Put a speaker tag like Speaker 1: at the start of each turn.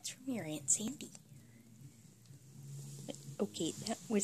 Speaker 1: That's from your Aunt Sandy. Okay, that was